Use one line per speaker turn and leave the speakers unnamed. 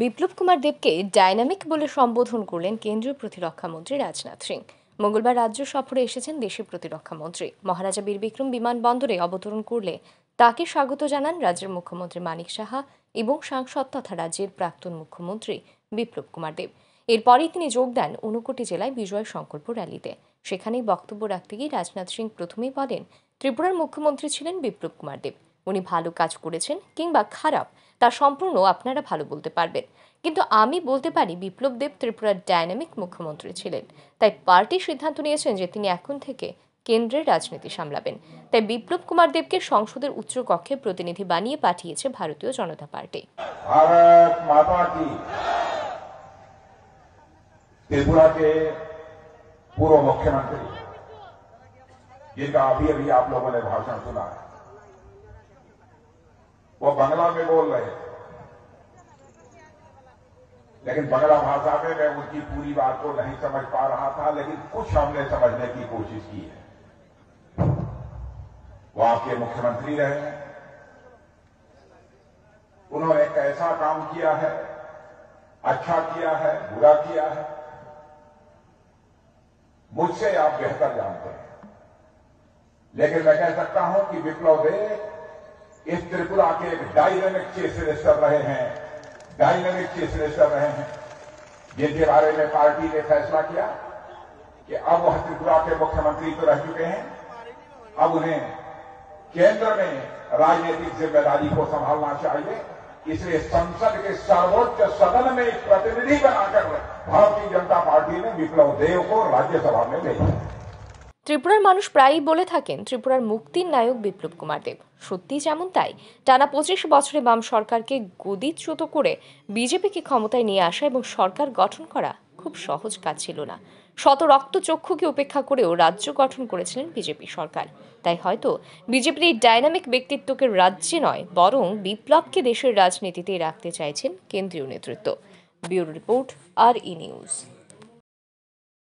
বিপ্লব কুমার দেবকে ডাইনামিক বলে সম্বোধন করলেন কেন্দ্রীয় প্রতিরক্ষা মন্ত্রী রাজনাথ সিং। মঙ্গলবার রাজ্য সফরে এসেছেন দেশের প্রতিরক্ষা মন্ত্রী। মহারাজা বীর বিক্রম বিমানবন্দরে অবতরণ করলে তাকে স্বাগত জানান রাজ্যের মুখ্যমন্ত্রী মানিক সাহা এবং সাংসদ তথা রাজ্যের প্রাক্তন মুখ্যমন্ত্রী বিপ্লব কুমার দেব। এরপরই তিনি যোগ দেন ঊনকোটি জেলায় বিজয় সংকল্প র্যালিতে। সেখানেই বক্তব্য রাখতে গিয়ে রাজনাথ সিং প্রথমেই বলেন, ত্রিপুরার মুখ্যমন্ত্রী ছিলেন বিপ্লব কুমার দেব। উনি ভালো কাজ করেছেন কিংবা খারাপ তা সম্পূর্ণ আপনারা ভালো বলতে পারবেন কিন্তু আমি বলতে পারি বিপ্লব দেব ত্রিপুরার ডাইনামিক মুখ্যমন্ত্রী ছিলেন তাই পার্টি সিদ্ধান্ত নিয়েছেন যে তিনি এখন থেকে কেন্দ্রের রাজনীতি সামলাবেন তাই বিপ্লব কুমার দেবকে সংসদের উচ্চ কক্ষে প্রতিনিধি বানিয়ে পাঠিয়েছে ভারতীয় জনতা পার্টি
भारत माता की त्रिपुरा के पूर्व मुख्यमंत्री जिनका अभी अभी आप लोगों ने भाषण सुना है वो बंगला में बोल रहे थे लेकिन बंगला भाषा में मैं उनकी पूरी बात को नहीं समझ पा रहा था, लेकिन कुछ हमने समझने की कोशिश की है। वो आपके मुख्यमंत्री रहे हैं। उन्होंने एक ऐसा काम किया है अच्छा किया है, बुरा किया है। मुझसे आप बेहतर जानते हैं। लेकिन मैं कह सकता हूँ कि विप्लव देव इस त्रिपुरा के एक डायनेमिक चीफ मिनिस्टर रहे हैं। डायनेमिक चीफ मिनिस्टर रहे हैं। जिनके बारे में पार्टी ने फैसला किया कि अब वह त्रिपुरा के मुख्यमंत्री तो रह चुके हैं। अब उन्हें केंद्र में राजनीतिक ज़िम्मेदारी को संभालना चाहिए। इसलिए संसद के सर्वोच्च सदन में एक प्रतिनिधि बनाकर भारतीय जनता पार्टी ने विप्लव देव को राज्यसभा में भेजा।
ত্রিপুরার মানুষ প্রায়ই বলে থাকেন, ত্রিপুরার মুক্তির নায়ক বিপ্লব কুমার দেব। সত্যি যেমন তাই, টানা পঁচিশ বছরে বাম সরকারকে গদিচ্যুত করে বিজেপিকে ক্ষমতায় নিয়ে আসা এবং সরকার গঠন করা খুব সহজ কাজ ছিল না। শত রক্তচক্ষুকে উপেক্ষা করেও রাজ্য গঠন করেছিলেন বিজেপি সরকার। তাই হয়তো বিজেপির এই ডাইনামিক ব্যক্তিত্বকে রাজ্যে নয়, বরং বিপ্লবকে দেশের রাজনীতিতে রাখতে চাইছেন কেন্দ্রীয় নেতৃত্ব। ব্যুরো রিপোর্ট, আর ই নিউজ।